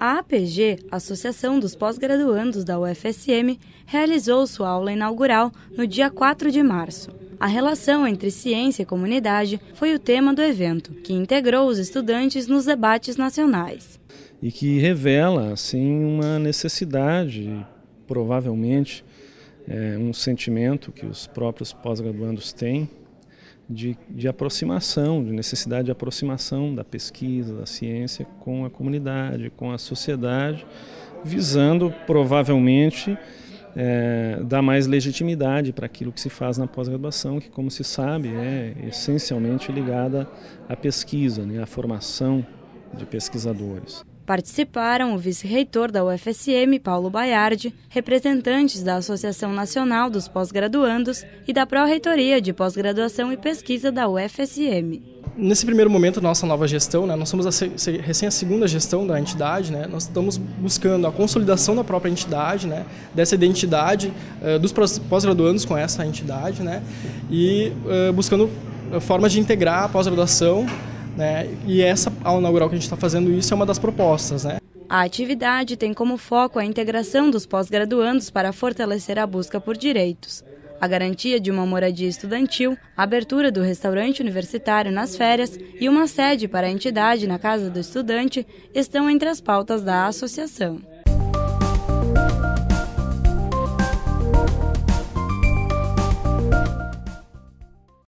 A APG, Associação dos Pós-Graduandos da UFSM, realizou sua aula inaugural no dia 4 de março. A relação entre ciência e comunidade foi o tema do evento, que integrou os estudantes nos debates nacionais. E que revela, assim, uma necessidade, provavelmente, é, um sentimento que os próprios pós-graduandos têm de, de aproximação, de necessidade de aproximação da pesquisa, da ciência com a comunidade, com a sociedade, visando provavelmente é, dar mais legitimidade para aquilo que se faz na pós-graduação, que, como se sabe, é essencialmente ligada à pesquisa, né, à formação de pesquisadores. Participaram o vice-reitor da UFSM, Paulo Baiardi, representantes da Associação Nacional dos Pós-Graduandos e da Pró-Reitoria de Pós-Graduação e Pesquisa da UFSM. Nesse primeiro momento, nossa nova gestão, né, nós somos a, recém a segunda gestão da entidade, né, nós estamos buscando a consolidação da própria entidade, né, dessa identidade uh, dos pós-graduandos com essa entidade, né, e uh, buscando formas de integrar a pós-graduação né? E essa aula inaugural que a gente está fazendo isso é uma das propostas. Né? A atividade tem como foco a integração dos pós-graduandos para fortalecer a busca por direitos. A garantia de uma moradia estudantil, a abertura do restaurante universitário nas férias e uma sede para a entidade na Casa do Estudante estão entre as pautas da associação.